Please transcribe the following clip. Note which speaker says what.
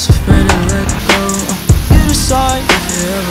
Speaker 1: So afraid to let go. Get You decide if you ever